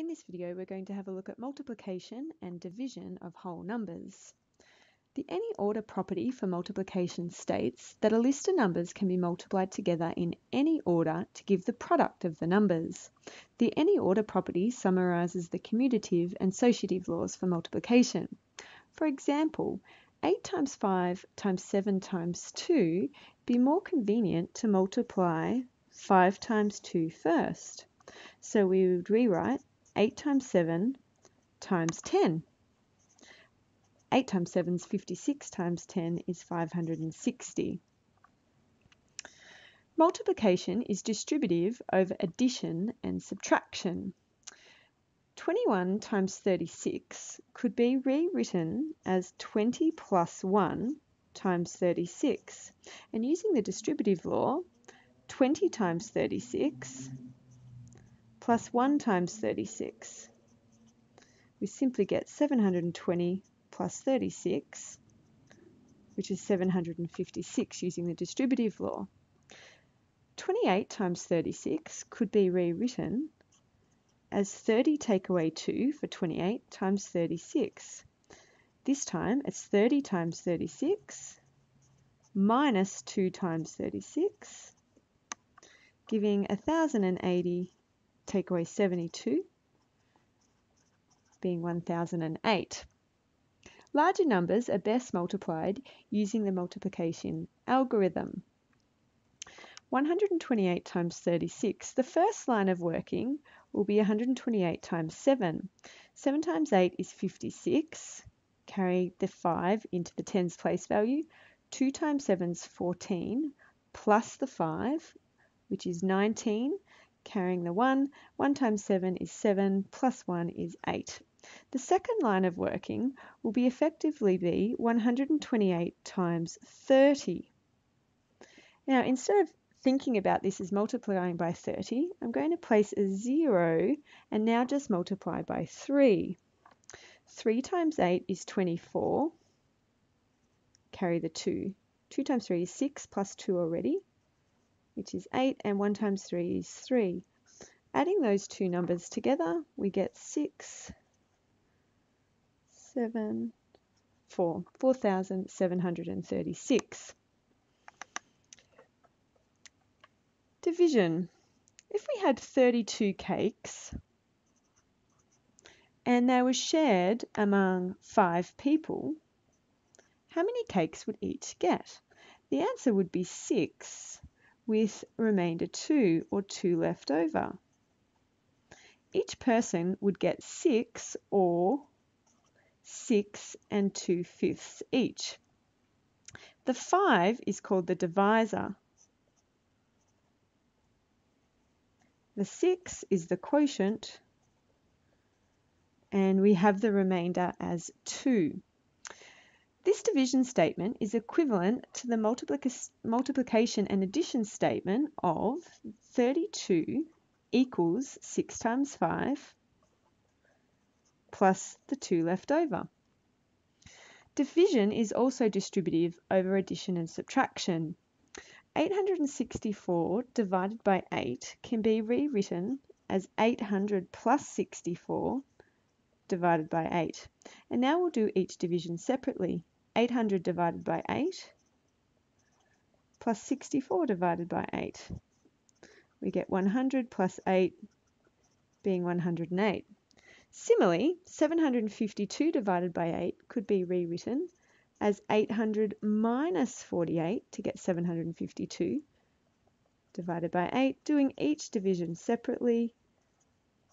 In this video we're going to have a look at multiplication and division of whole numbers. The any order property for multiplication states that a list of numbers can be multiplied together in any order to give the product of the numbers. The any order property summarises the commutative and associative laws for multiplication. For example, 8 times 5 times 7 times 2 be more convenient to multiply 5 times 2 first. So we would rewrite 8 times 7 times 10. 8 times 7 is 56 times 10 is 560. Multiplication is distributive over addition and subtraction. 21 times 36 could be rewritten as 20 plus 1 times 36. And using the distributive law, 20 times 36 plus 1 times 36. We simply get 720 plus 36, which is 756 using the distributive law. 28 times 36 could be rewritten as 30 take away 2 for 28 times 36. This time it's 30 times 36 minus 2 times 36, giving 1080 take away 72, being 1008. Larger numbers are best multiplied using the multiplication algorithm. 128 times 36, the first line of working will be 128 times 7. 7 times 8 is 56. Carry the 5 into the tens place value. 2 times 7 is 14, plus the 5, which is 19, carrying the 1. 1 times 7 is 7, plus 1 is 8. The second line of working will be effectively be 128 times 30. Now, instead of thinking about this as multiplying by 30, I'm going to place a 0 and now just multiply by 3. 3 times 8 is 24. Carry the 2. 2 times 3 is 6 plus 2 already which is 8, and 1 times 3 is 3. Adding those two numbers together, we get 6, 7, 4, 4,736. Division. If we had 32 cakes and they were shared among five people, how many cakes would each get? The answer would be 6 with remainder 2 or 2 left over. Each person would get 6 or 6 and 2 fifths each. The 5 is called the divisor. The 6 is the quotient and we have the remainder as 2. This division statement is equivalent to the multiplic multiplication and addition statement of 32 equals 6 times 5 plus the 2 left over. Division is also distributive over addition and subtraction. 864 divided by 8 can be rewritten as 800 plus 64 divided by 8. And now we'll do each division separately. 800 divided by 8 plus 64 divided by 8. We get 100 plus 8 being 108. Similarly, 752 divided by 8 could be rewritten as 800 minus 48 to get 752 divided by 8, doing each division separately,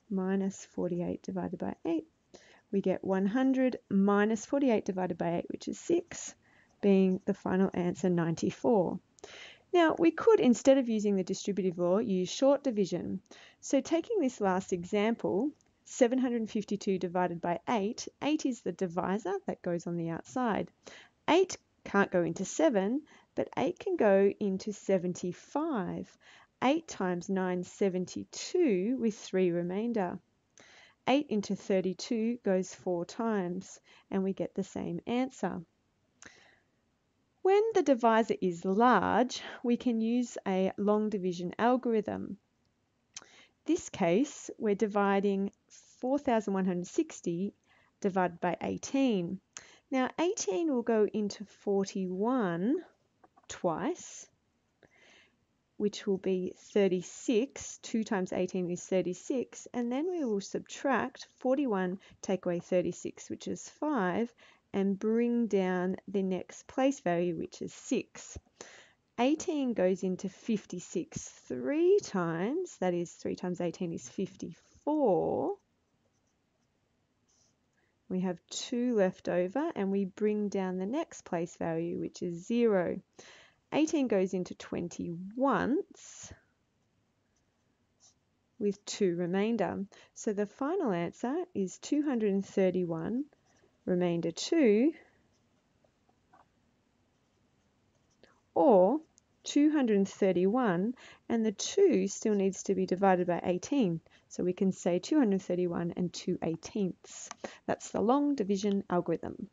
minus 48 divided by 8 we get 100 minus 48 divided by 8, which is 6, being the final answer 94. Now, we could, instead of using the distributive law, use short division. So taking this last example, 752 divided by 8, 8 is the divisor that goes on the outside. 8 can't go into 7, but 8 can go into 75. 8 times 9, 72 with 3 remainder. 8 into 32 goes 4 times and we get the same answer. When the divisor is large, we can use a long division algorithm. This case, we're dividing 4,160 divided by 18. Now 18 will go into 41 twice, which will be 36. 2 times 18 is 36. And then we will subtract 41, take away 36, which is 5, and bring down the next place value, which is 6. 18 goes into 56 three times, that is 3 times 18 is 54. We have 2 left over and we bring down the next place value which is 0. 18 goes into 20 once with 2 remainder. So the final answer is 231 remainder 2 or 231 and the 2 still needs to be divided by 18 so we can say 231 and 2 eighteenths. That's the long division algorithm.